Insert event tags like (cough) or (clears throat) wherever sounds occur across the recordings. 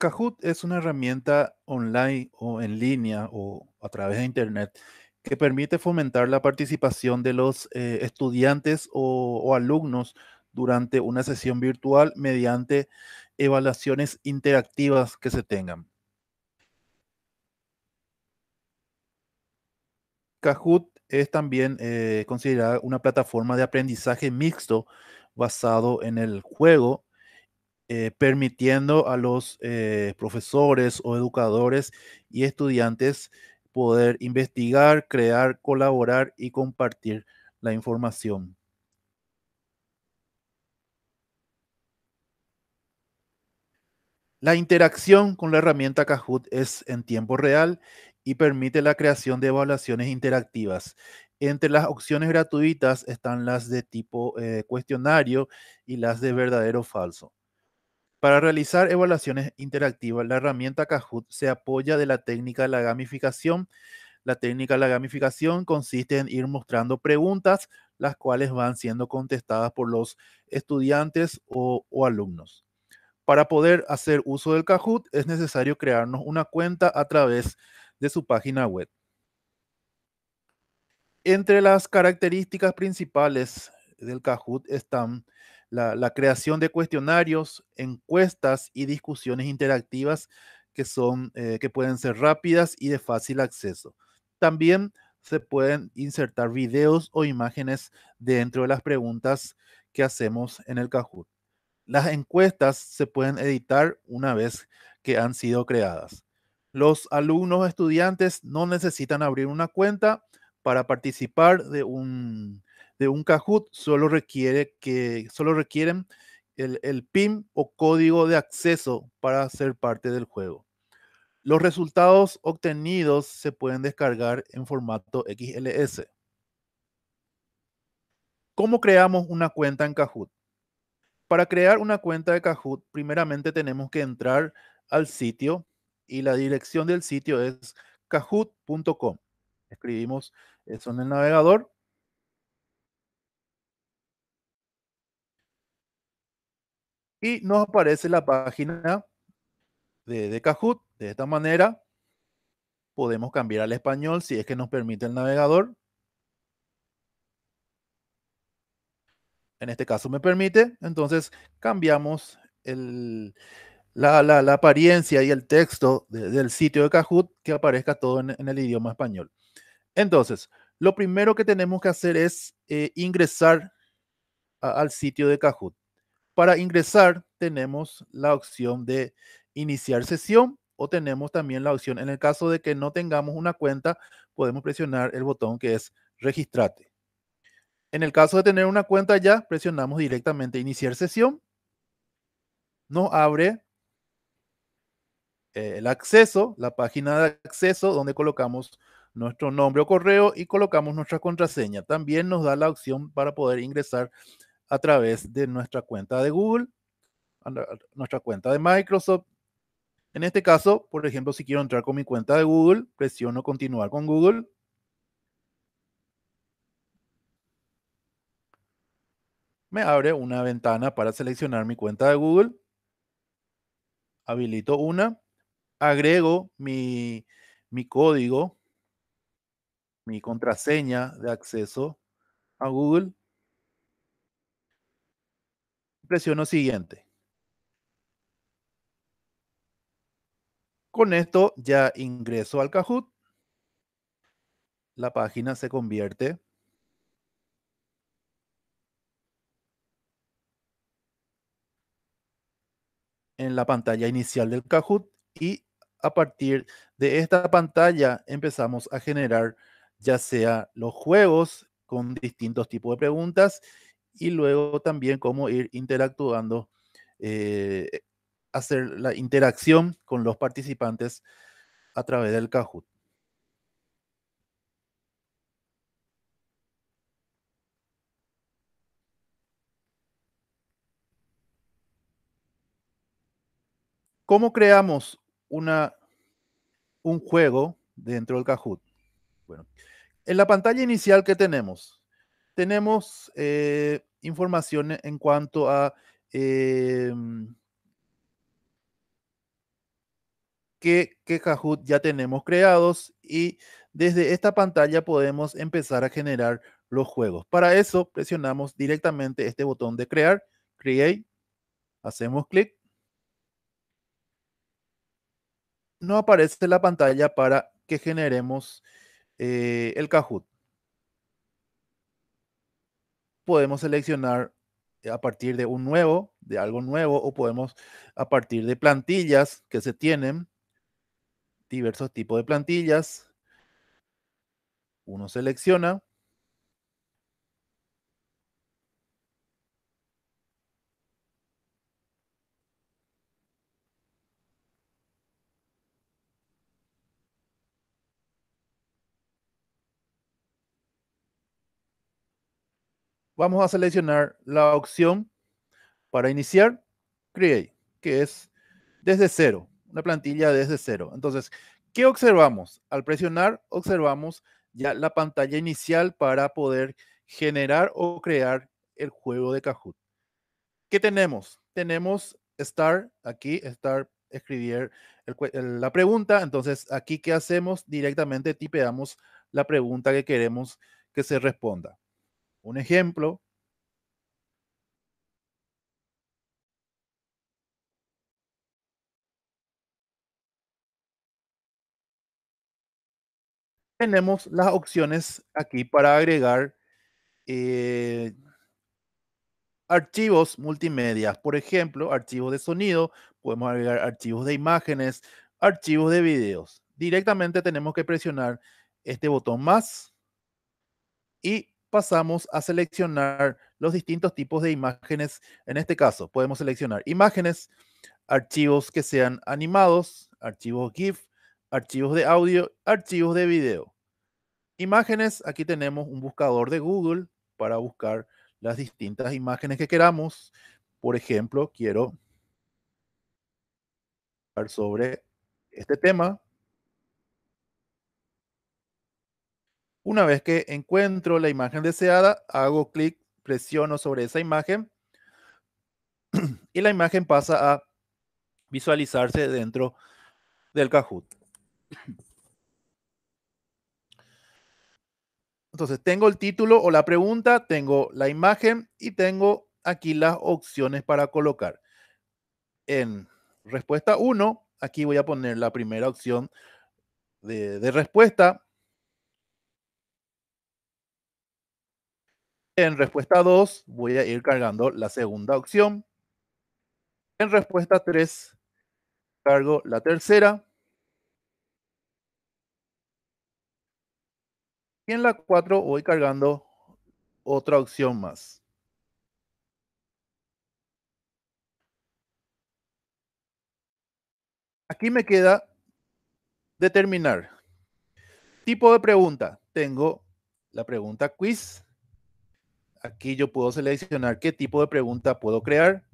Kahoot es una herramienta online o en línea o a través de Internet que permite fomentar la participación de los eh, estudiantes o, alumnos durante una sesión virtual mediante evaluaciones interactivas que se tengan. Kahoot es también eh, considerada una plataforma de aprendizaje mixto basado en el juego eh, permitiendo a los eh, profesores o educadores y estudiantes poder investigar, crear, colaborar y compartir la información. La interacción con la herramienta Kahoot es en tiempo real y permite la creación de evaluaciones interactivas. Entre las opciones gratuitas están las de tipo eh, cuestionario y las de verdadero o falso. Para realizar evaluaciones interactivas, la herramienta Kahoot se apoya de la técnica de la gamificación. La técnica de la gamificación consiste en ir mostrando preguntas, las cuales van siendo contestadas por los estudiantes o, alumnos. Para poder hacer uso del Kahoot es necesario crearnos una cuenta a través de su página web. Entre las características principales del Kahoot están la, creación de cuestionarios, encuestas y discusiones interactivas que, son, eh, que pueden ser rápidas y de fácil acceso. También se pueden insertar videos o imágenes dentro de las preguntas que hacemos en el Kahoot. Las encuestas se pueden editar una vez que han sido creadas. Los alumnos estudiantes no necesitan abrir una cuenta para participar de un, de un Kahoot solo, requiere que, solo requieren el, el PIN o código de acceso para ser parte del juego. Los resultados obtenidos se pueden descargar en formato XLS. ¿Cómo creamos una cuenta en Kahoot? Para crear una cuenta de Kahoot, primeramente tenemos que entrar al sitio y la dirección del sitio es kahoot.com. Escribimos eso en el navegador y nos aparece la página de, de Kahoot. De esta manera podemos cambiar al español si es que nos permite el navegador. En este caso me permite, entonces cambiamos la, apariencia y el texto del sitio de Kahoot que aparezca todo en, el idioma español. Entonces, lo primero que tenemos que hacer es eh, ingresar al sitio de Kahoot. Para ingresar tenemos la opción de iniciar sesión o tenemos también la opción, en el caso de que no tengamos una cuenta, podemos presionar el botón que es registrate. En el caso de tener una cuenta ya, presionamos directamente iniciar sesión. Nos abre eh, el acceso, la página de acceso donde colocamos nuestro nombre o correo y colocamos nuestra contraseña. También nos da la opción para poder ingresar a través de nuestra cuenta de Google, nuestra cuenta de Microsoft. En este caso, por ejemplo, si quiero entrar con mi cuenta de Google, presiono continuar con Google. Me abre una ventana para seleccionar mi cuenta de Google. Habilito una. Agrego mi, mi código, mi contraseña de acceso a Google presiono siguiente. Con esto ya ingreso al Kahoot. La página se convierte en la pantalla inicial del Kahoot y a partir de esta pantalla empezamos a generar ya sea los juegos con distintos tipos de preguntas y luego también cómo ir interactuando, eh, hacer la interacción con los participantes a través del Kahoot. ¿Cómo creamos una, un juego dentro del Kahoot? Bueno, en la pantalla inicial que tenemos, tenemos eh, información en cuanto a em, qué, Kahoot ya tenemos creados y desde esta pantalla podemos empezar a generar los juegos. Para eso presionamos directamente este botón de crear, create, hacemos clic. No aparece la pantalla para que generemos eh, el Kahoot. Podemos seleccionar a partir de un nuevo, de algo nuevo, o podemos a partir de plantillas que se tienen, diversos tipos de plantillas. Uno selecciona. Vamos a seleccionar la opción para iniciar, Create, que es desde cero, una plantilla desde cero. Entonces, ¿qué observamos? Al presionar, observamos ya la pantalla inicial para poder generar o crear el juego de Kahoot. ¿Qué tenemos? Tenemos Start, aquí, Start, escribir la pregunta. Entonces, aquí, ¿qué hacemos? Directamente tipeamos la pregunta que queremos que se responda. Un ejemplo. Tenemos las opciones aquí para agregar eh, archivos multimedia. Por ejemplo, archivos de sonido, podemos agregar archivos de imágenes, archivos de videos. Directamente tenemos que presionar este botón más y pasamos a seleccionar los distintos tipos de imágenes. En este caso, podemos seleccionar imágenes, archivos que sean animados, archivos GIF, archivos de audio, archivos de video. Imágenes, aquí tenemos un buscador de Google para buscar las distintas imágenes que queramos. Por ejemplo, quiero hablar sobre este tema. Una vez que encuentro la imagen deseada, hago clic, presiono sobre esa imagen (clears throat) y la imagen pasa a visualizarse dentro del Kahoot. (clears throat) Entonces, tengo el título o la pregunta, tengo la imagen y tengo aquí las opciones para colocar. En respuesta 1, aquí voy a poner la primera opción de, de respuesta. En respuesta 2 voy a ir cargando la segunda opción. En respuesta 3 cargo la tercera. Y en la 4 voy cargando otra opción más. Aquí me queda determinar. Tipo de pregunta. Tengo la pregunta quiz Aquí yo puedo seleccionar qué tipo de pregunta puedo crear.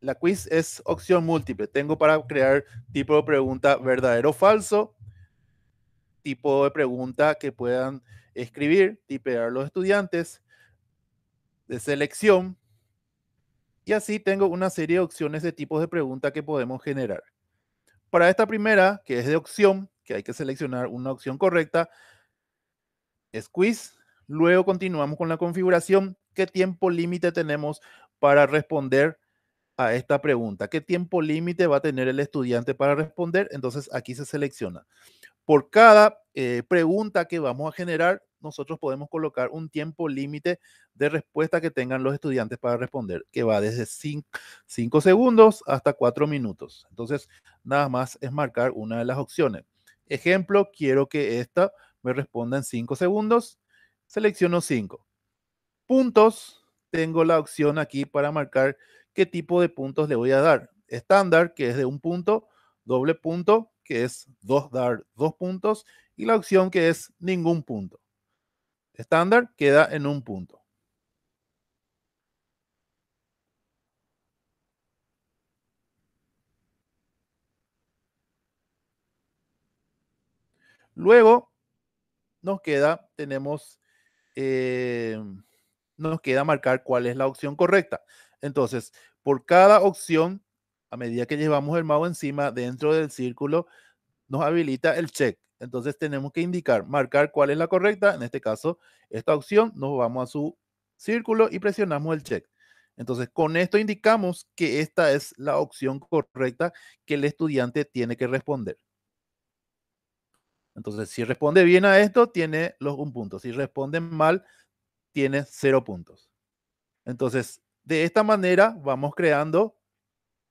La quiz es opción múltiple. Tengo para crear tipo de pregunta verdadero o falso, tipo de pregunta que puedan escribir, tipear los estudiantes, de selección. Y así tengo una serie de opciones de tipos de pregunta que podemos generar. Para esta primera, que es de opción, que hay que seleccionar una opción correcta, es quiz, Luego continuamos con la configuración. ¿Qué tiempo límite tenemos para responder a esta pregunta? ¿Qué tiempo límite va a tener el estudiante para responder? Entonces aquí se selecciona. Por cada eh, pregunta que vamos a generar, nosotros podemos colocar un tiempo límite de respuesta que tengan los estudiantes para responder, que va desde 5 segundos hasta 4 minutos. Entonces, nada más es marcar una de las opciones. Ejemplo, quiero que esta me responda en 5 segundos selecciono 5. Puntos, tengo la opción aquí para marcar qué tipo de puntos le voy a dar. Estándar, que es de un punto, doble punto, que es dos, dar dos puntos, y la opción que es ningún punto. Estándar queda en un punto. Luego nos queda, tenemos eh, nos queda marcar cuál es la opción correcta. Entonces, por cada opción, a medida que llevamos el mouse encima dentro del círculo, nos habilita el check. Entonces tenemos que indicar, marcar cuál es la correcta. En este caso, esta opción, nos vamos a su círculo y presionamos el check. Entonces, con esto indicamos que esta es la opción correcta que el estudiante tiene que responder. Entonces, si responde bien a esto, tiene los un punto. Si responde mal, tiene cero puntos. Entonces, de esta manera vamos creando,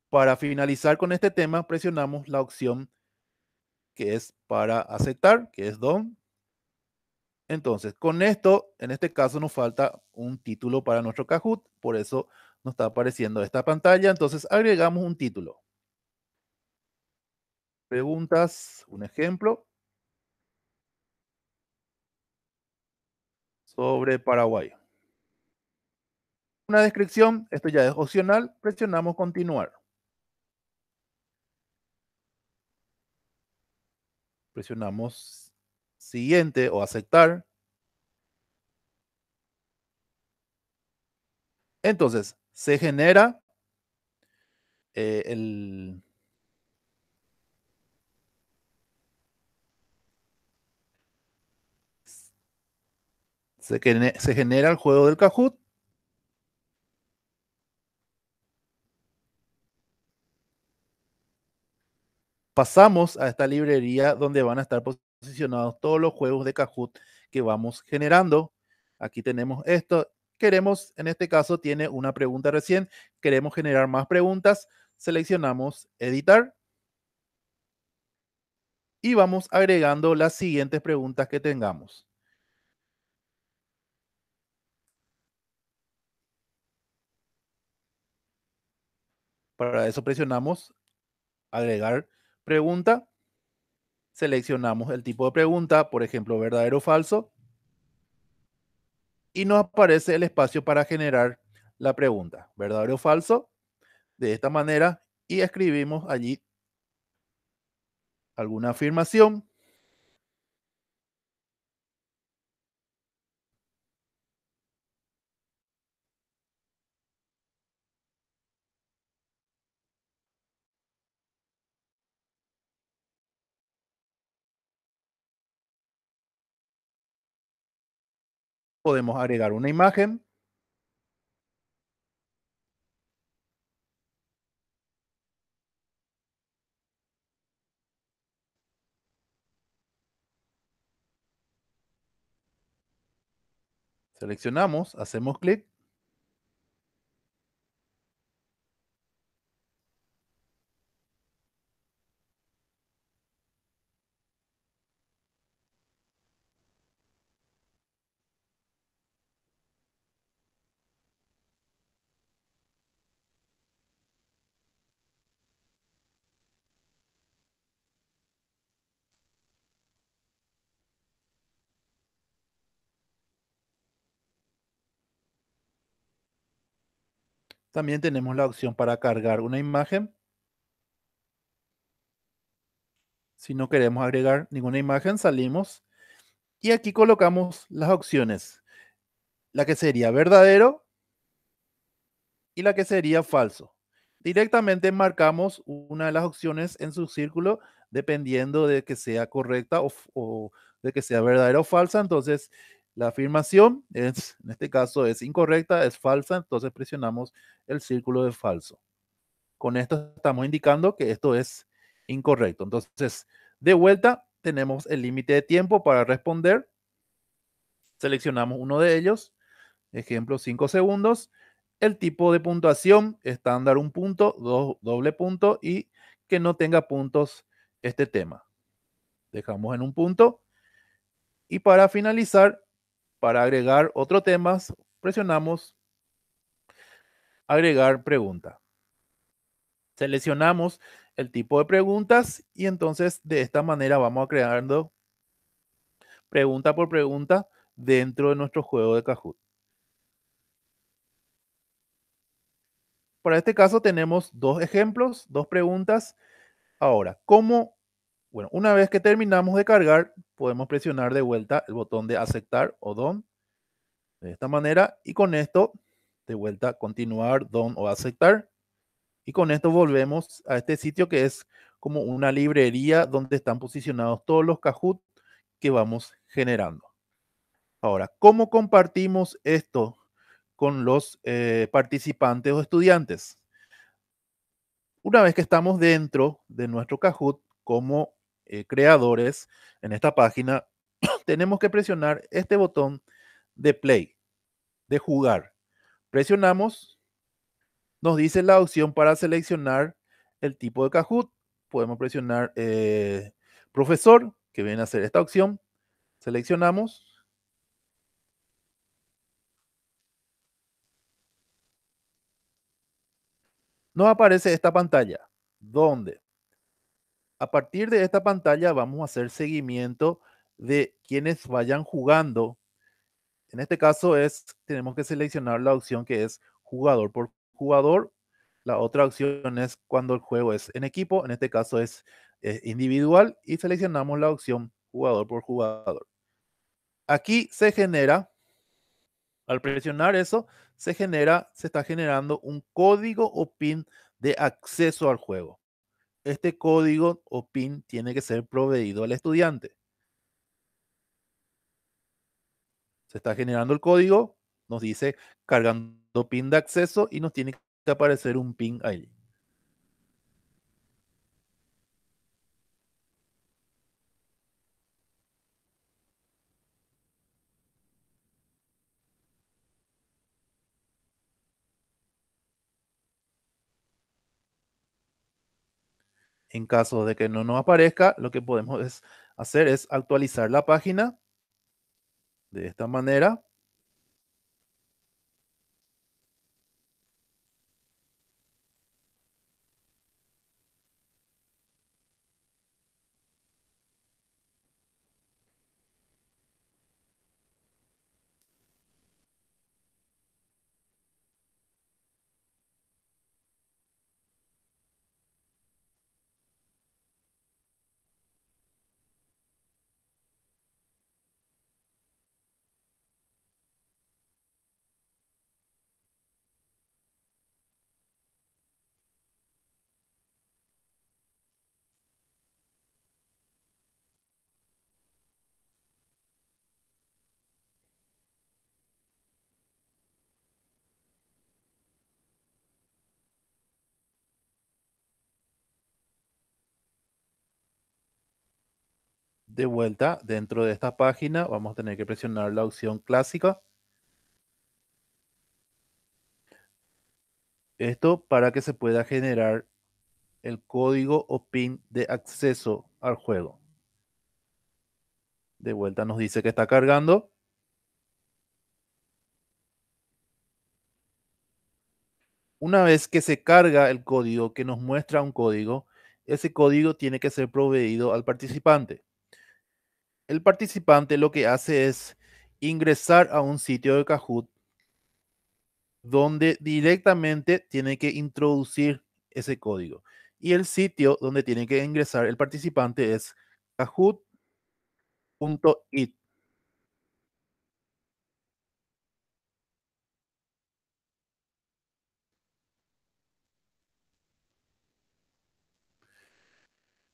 para finalizar con este tema, presionamos la opción que es para aceptar, que es DON. Entonces, con esto, en este caso nos falta un título para nuestro Kahoot, por eso nos está apareciendo esta pantalla. Entonces, agregamos un título. Preguntas, un ejemplo. Sobre Paraguay. Una descripción, esto ya es opcional, presionamos continuar. Presionamos siguiente o aceptar. Entonces, se genera eh, el... Se, se genera el juego del Kahoot pasamos a esta librería donde van a estar posicionados todos los juegos de Kahoot que vamos generando. Aquí tenemos esto. Queremos, en este caso, tiene una pregunta recién. Queremos generar más preguntas. Seleccionamos editar. Y vamos agregando las siguientes preguntas que tengamos. Para eso presionamos agregar pregunta, seleccionamos el tipo de pregunta, por ejemplo, verdadero o falso, y nos aparece el espacio para generar la pregunta, verdadero o falso, de esta manera, y escribimos allí alguna afirmación. Podemos agregar una imagen. Seleccionamos, hacemos clic. También tenemos la opción para cargar una imagen. Si no queremos agregar ninguna imagen, salimos. Y aquí colocamos las opciones. La que sería verdadero y la que sería falso. Directamente marcamos una de las opciones en su círculo dependiendo de que sea correcta o, de que sea verdadera o falsa. Entonces, la afirmación es, en este caso, es incorrecta, es falsa, entonces presionamos el círculo de falso. Con esto estamos indicando que esto es incorrecto. Entonces, de vuelta, tenemos el límite de tiempo para responder. Seleccionamos uno de ellos, ejemplo 5 segundos. El tipo de puntuación, estándar un punto, doble punto y que no tenga puntos este tema. Dejamos en un punto. Y para finalizar, para agregar otro tema, presionamos agregar pregunta. Seleccionamos el tipo de preguntas y entonces de esta manera vamos creando pregunta por pregunta dentro de nuestro juego de Kahoot. Para este caso tenemos dos ejemplos, dos preguntas. Ahora, ¿cómo? Bueno, una vez que terminamos de cargar, podemos presionar de vuelta el botón de aceptar o don de esta manera y con esto de vuelta continuar don o aceptar Y con esto volvemos a este sitio que es como una librería donde están posicionados todos los Kahoot que vamos generando. Ahora, ¿cómo compartimos esto con los eh, participantes o estudiantes? Una vez que estamos dentro de nuestro Kahoot como eh, creadores en esta página, (clears throat) tenemos que presionar este botón de play, de jugar. Presionamos, nos dice la opción para seleccionar el tipo de Kahoot. Podemos presionar eh, profesor, que viene a ser esta opción. Seleccionamos. Nos aparece esta pantalla, donde a partir de esta pantalla vamos a hacer seguimiento de quienes vayan jugando. En este caso es, tenemos que seleccionar la opción que es jugador por jugador. La otra opción es cuando el juego es en equipo, en este caso es eh, individual y seleccionamos la opción jugador por jugador. Aquí se genera, al presionar eso, se genera, se está generando un código o PIN de acceso al juego. Este código o PIN tiene que ser proveído al estudiante. Se está generando el código, nos dice cargando PIN de acceso y nos tiene que aparecer un PIN ahí. En caso de que no nos aparezca, lo que podemos hacer es actualizar la página de esta manera. De vuelta dentro de esta página vamos a tener que presionar la opción clásica. Esto para que se pueda generar el código o PIN de acceso al juego. De vuelta nos dice que está cargando. Una vez que se carga el código que nos muestra un código, ese código tiene que ser proveído al participante el participante lo que hace es ingresar a un sitio de Kahoot donde directamente tiene que introducir ese código. Y el sitio donde tiene que ingresar el participante es kahoot.it.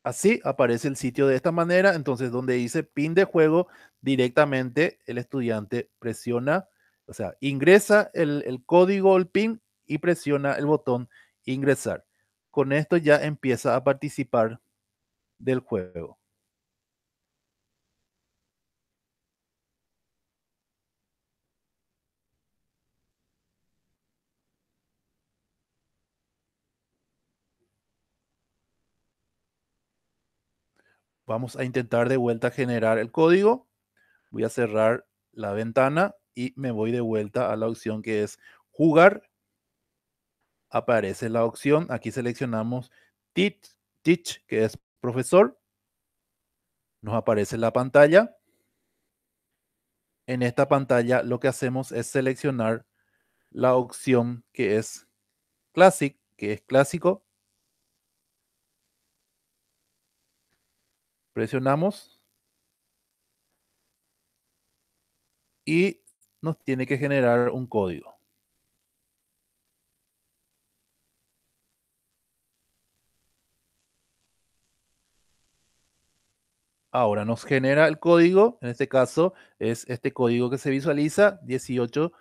Así aparece el sitio de esta manera, entonces donde dice pin de juego, directamente el estudiante presiona, o sea, ingresa el, el código, el pin y presiona el botón ingresar. Con esto ya empieza a participar del juego. Vamos a intentar de vuelta generar el código. Voy a cerrar la ventana y me voy de vuelta a la opción que es jugar. Aparece la opción. Aquí seleccionamos teach, teach que es profesor. Nos aparece la pantalla. En esta pantalla lo que hacemos es seleccionar la opción que es Classic, que es clásico. presionamos y nos tiene que generar un código. Ahora nos genera el código, en este caso es este código que se visualiza, 18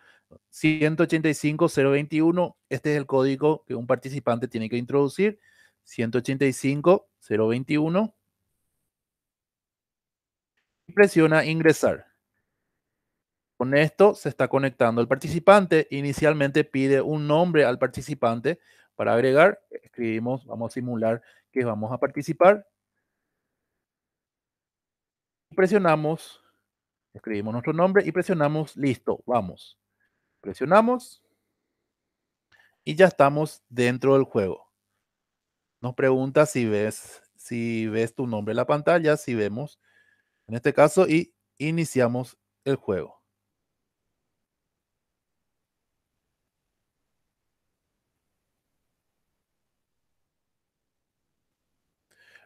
185 021, este es el código que un participante tiene que introducir, 185 021. Presiona ingresar. Con esto se está conectando el participante. Inicialmente pide un nombre al participante. Para agregar, escribimos, vamos a simular que vamos a participar. Presionamos, escribimos nuestro nombre y presionamos listo, vamos. Presionamos y ya estamos dentro del juego. Nos pregunta si ves, si ves tu nombre en la pantalla, si vemos en este caso y iniciamos el juego.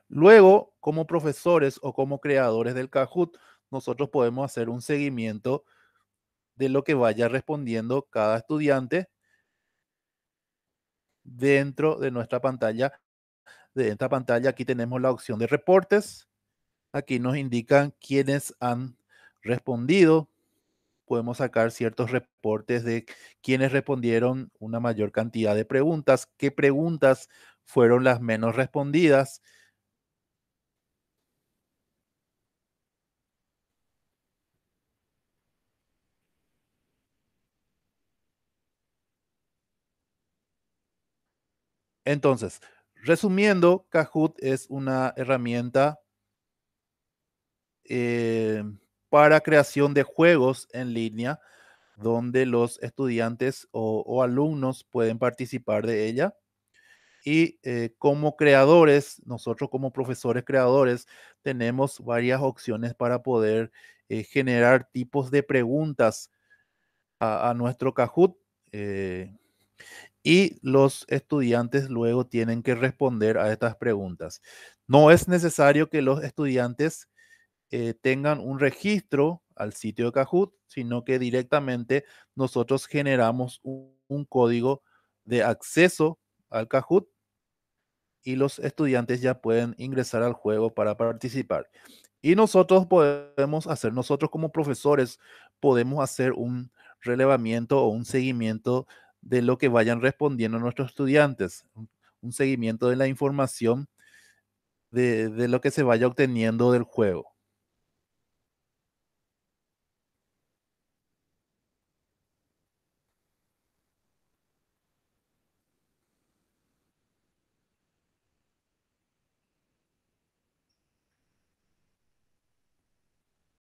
Luego, como profesores o como creadores del Kahoot, nosotros podemos hacer un seguimiento de lo que vaya respondiendo cada estudiante dentro de nuestra pantalla. De esta pantalla aquí tenemos la opción de reportes. Aquí nos indican quiénes han respondido. Podemos sacar ciertos reportes de quienes respondieron una mayor cantidad de preguntas, qué preguntas fueron las menos respondidas Entonces, resumiendo, Kahoot es una herramienta eh, para creación de juegos en línea donde los estudiantes o, alumnos pueden participar de ella. Y eh, como creadores, nosotros como profesores creadores, tenemos varias opciones para poder eh, generar tipos de preguntas a, nuestro Kahoot y los estudiantes luego tienen que responder a estas preguntas. No es necesario que los estudiantes eh, tengan un registro al sitio de Kahoot, sino que directamente nosotros generamos un, código de acceso al Kahoot y los estudiantes ya pueden ingresar al juego para participar. Y nosotros podemos hacer, nosotros como profesores, podemos hacer un relevamiento o un seguimiento de lo que vayan respondiendo nuestros estudiantes, un seguimiento de la información de, de lo que se vaya obteniendo del juego.